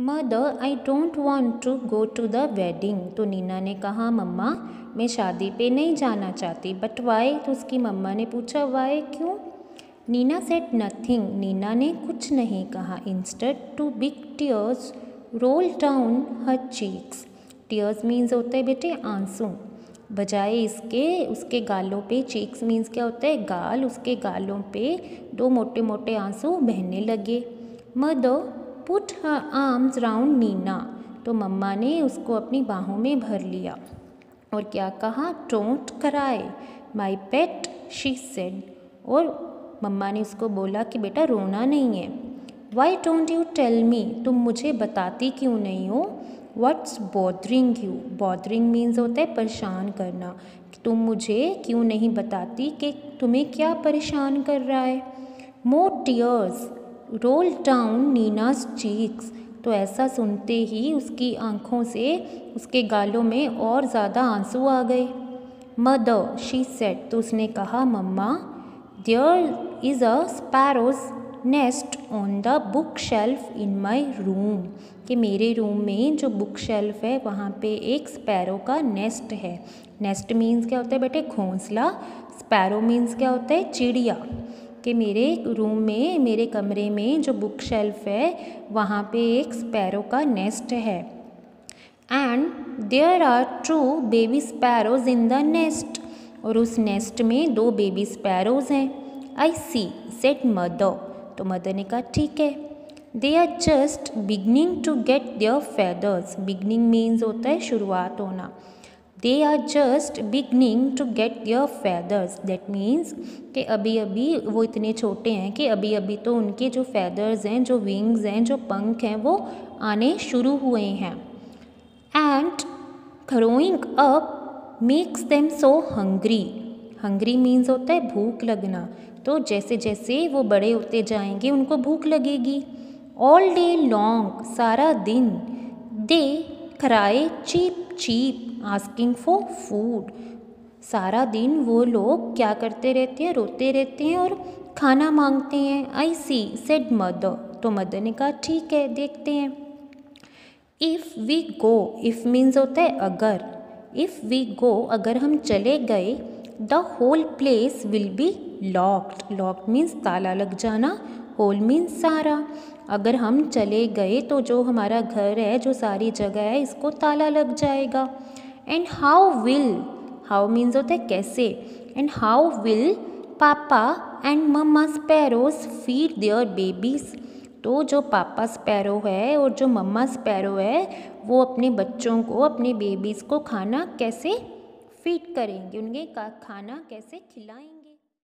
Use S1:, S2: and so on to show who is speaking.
S1: Mother I don't want to go to the wedding तो नीना ने कहा, मम्मा, मैं शादी पे नहीं जाना चाहती बट वाई तो उसकी मम्मा ने पूछा वाई क्यों? नीना सेट नथिंग नीना ने कुछ नहीं कहा. Instead two big tears roll down her cheeks tears means होते हैं बेटे आँसू. बजाय इसके, उसके गालों पे चीक्स मीन्स क्या होता है? गाल. उसके गालों पे दो मोटे मोटे आँसू बहने लगे. Mother put her arms round Nina. तो मम्मा ने उसको अपनी बाहों में भर लिया। और क्या कहा? डोंट कराए माई पेट शी सेड और मम्मा ने उसको बोला कि, बेटा, रोना नहीं है। Why don't you tell me तुम मुझे बताती क्यों नहीं हो? What's bothering you bothering means होता है परेशान करना। तुम मुझे क्यों नहीं बताती कि तुम्हें क्या परेशान कर रहा है? More tears roll down Nina's cheeks. तो ऐसा सुनते ही उसकी आँखों से उसके गालों में और ज़्यादा आँसू आ गए। मदर शी सेट तो उसने कहा, mama there is a sparrow's nest on the book shelf in my room कि मेरे रूम में जो बुक शेल्फ है, वहाँ पे एक स्पैरो का नेस्ट है। नेस्ट मीन्स क्या होता है बेटे? घोंसला। स्पैरो मीन्स क्या होता है? चिड़िया। कि मेरे रूम में, मेरे कमरे में जो बुक शेल्फ है, वहाँ पे एक स्पैरो का नेस्ट है। And there are two baby sparrows in the nest और उस नेस्ट में दो बेबी स्पैरोज हैं। आई सी सेट मदर तो मदर ने कहा, ठीक है। They are just beginning to get their feathers beginning means होता है शुरुआत होना। They are just beginning to get your feathers that means कि अभी अभी वो इतने छोटे हैं कि अभी अभी तो उनके जो फैदर्स हैं, जो विंग्स हैं, जो पंख हैं, वो आने शुरू हुए हैं। And growing up makes them so hungry hungry means होता है भूख लगना। तो जैसे जैसे वो बड़े होते जाएँगे, उनको भूख लगेगी। ऑल डे लॉन्ग सारा दिन they cry cheep cheep asking for food सारा दिन वो लोग क्या करते रहते हैं? रोते रहते हैं और खाना मांगते हैं। आई सी सेड मदर तो मदर ने कहा, ठीक है, देखते हैं. If we go if means होता है अगर। इफ़ वी गो अगर हम चले गए the whole place will be locked locked means ताला लग जाना होल मीन्स सारा। अगर हम चले गए तो जो हमारा घर है, जो सारी जगह है, इसको ताला लग जाएगा। And how will how means होता है कैसे? And how will papa and mama sparrows feed their babies तो जो पापा स्पैरो है और जो मम्मा स्पैरो है, वो अपने बच्चों को, अपने बेबीज़ को खाना कैसे फ़ीड करेंगे? उनके खाना कैसे खिलाएँगे?